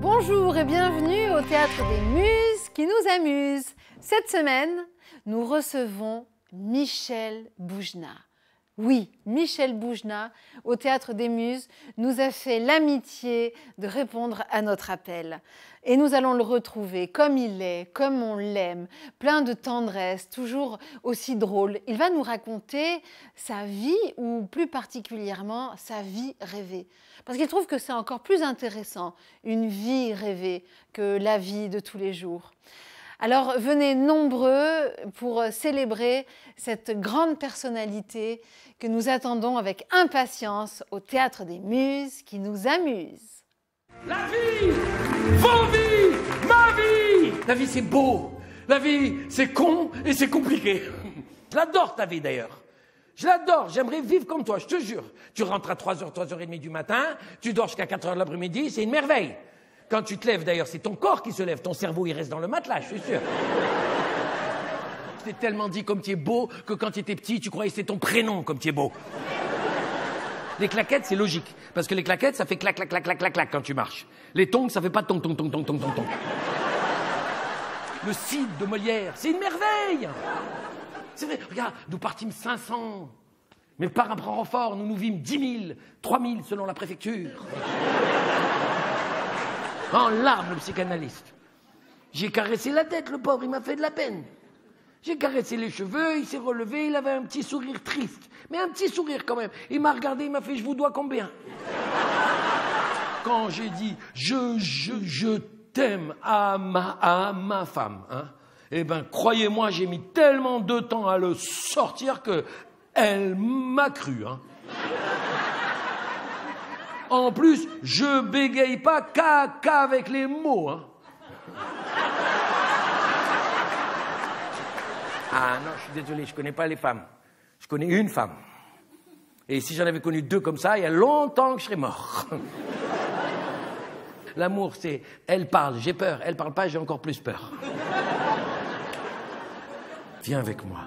Bonjour et bienvenue au Théâtre des Muses qui nous amuse. Cette semaine, nous recevons Michel Boujna. Oui, Michel Boujna, au Théâtre des Muses, nous a fait l'amitié de répondre à notre appel. Et nous allons le retrouver comme il est, comme on l'aime, plein de tendresse, toujours aussi drôle. Il va nous raconter sa vie, ou plus particulièrement sa vie rêvée. Parce qu'il trouve que c'est encore plus intéressant, une vie rêvée, que la vie de tous les jours. Alors venez nombreux pour célébrer cette grande personnalité que nous attendons avec impatience au Théâtre des Muses qui nous amuse. La vie Vos vies Ma vie La vie c'est beau La vie c'est con et c'est compliqué. Je l'adore ta vie d'ailleurs. Je l'adore, j'aimerais vivre comme toi, je te jure. Tu rentres à 3h, 3h30 du matin, tu dors jusqu'à 4h de l'après-midi, c'est une merveille. Quand tu te lèves d'ailleurs, c'est ton corps qui se lève, ton cerveau il reste dans le matelas, je suis sûr. Je t'ai tellement dit comme tu es beau que quand tu étais petit, tu croyais que c'était ton prénom comme tu es beau. Les claquettes, c'est logique. Parce que les claquettes, ça fait clac, clac, clac, clac, clac, clac quand tu marches. Les tongs, ça fait pas tong, tong, tong, tong, tong, tong, tong. Le Cid de Molière, c'est une merveille. C'est vrai, regarde, nous partîmes 500. Mes parents prend renfort, nous nous vîmes 10 000, 3 000 selon la préfecture. En larmes, le psychanalyste. J'ai caressé la tête, le pauvre, il m'a fait de la peine. J'ai caressé les cheveux, il s'est relevé, il avait un petit sourire triste. Mais un petit sourire quand même. Il m'a regardé, il m'a fait Je vous dois combien? Quand j'ai dit Je, je, t'aime à ma, à ma femme, hein, eh ben, croyez-moi, j'ai mis tellement de temps à le sortir que elle m'a cru. Hein. En plus, je bégaye pas qu'avec les mots. Hein. Ah non, je suis désolé, je connais pas les femmes. Je connais une femme. Et si j'en avais connu deux comme ça, il y a longtemps que je serais mort. L'amour, c'est elle parle, j'ai peur. Elle parle pas, j'ai encore plus peur. Viens avec moi.